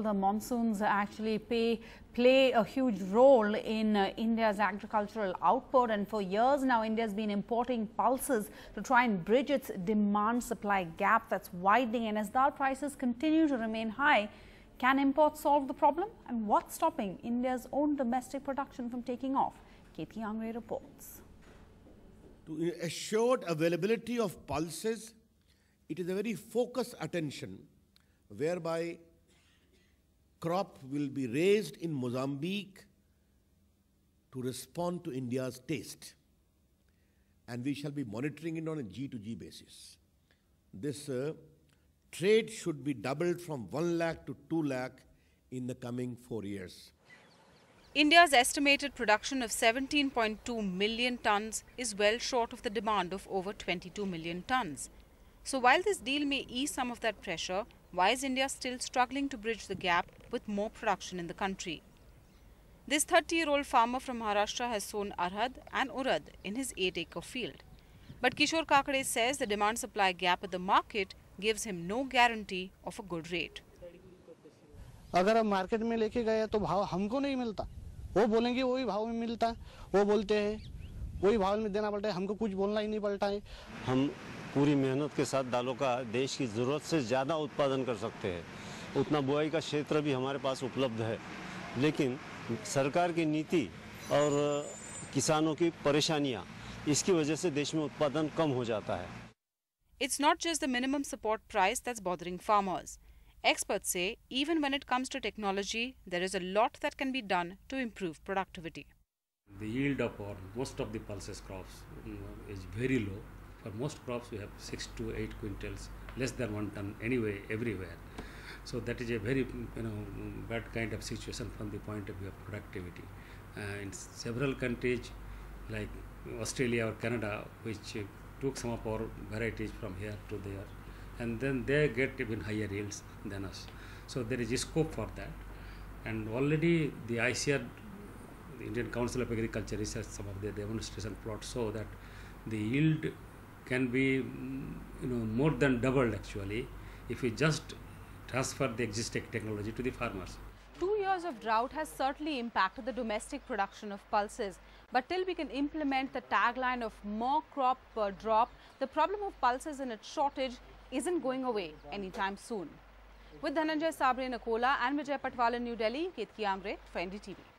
The monsoons actually pay, play a huge role in uh, India's agricultural output and for years now India has been importing pulses to try and bridge its demand supply gap that's widening and as dal prices continue to remain high can imports solve the problem and what's stopping India's own domestic production from taking off? Ketki Angre reports. To assured availability of pulses, it is a very focused attention whereby crop will be raised in Mozambique to respond to India's taste. And we shall be monitoring it on a G2G basis. This uh, trade should be doubled from 1 lakh to 2 lakh in the coming four years. India's estimated production of 17.2 million tons is well short of the demand of over 22 million tons. So while this deal may ease some of that pressure, why is India still struggling to bridge the gap with more production in the country? This 30-year-old farmer from Maharashtra has sown arhad and urad in his 8-acre field. But Kishore Kakade says the demand-supply gap at the market gives him no guarantee of a good rate. अगर हम market में लेके गए तो भाव हमको नहीं मिलता वो बोलेंगे वही भाव में मिलता है वो बोलते हैं वही भाव में देना पड़ता है हमको कुछ बोलना ही नहीं पड़ता है हम पूरी मेहनत के साथ दालों का देश की ज़रूरत से ज़्यादा उत्पादन कर सकते हैं। उतना बुआई का क्षेत्र भी हमारे पास उपलब्ध है। लेकिन सरकार की नीति और किसानों की परेशानियाँ इसकी वजह से देश में उत्पादन कम हो जाता है। It's not just the minimum support price that's bothering farmers expert say even when it comes to technology there is a lot that can be done to improve productivity the yield of most of the pulses crops is very low For most crops, we have six to eight quintals, less than one ton anyway, everywhere. So that is a very you know bad kind of situation from the point of view of productivity. Uh, in several countries like Australia or Canada, which took some of our varieties from here to there, and then they get even higher yields than us. So there is a scope for that, and already the ICR, the Indian Council of Agriculture Research, some of their demonstration plots show that the yield can be you know more than doubled actually if we just transfer the existing technology to the farmers. Two years of drought has certainly impacted the domestic production of pulses. But till we can implement the tagline of more crop per drop, the problem of pulses and its shortage isn't going away anytime soon. With Dhananjay Sabre in Akola and Vijay Patwal in New Delhi, Ketki Angre for NDTV.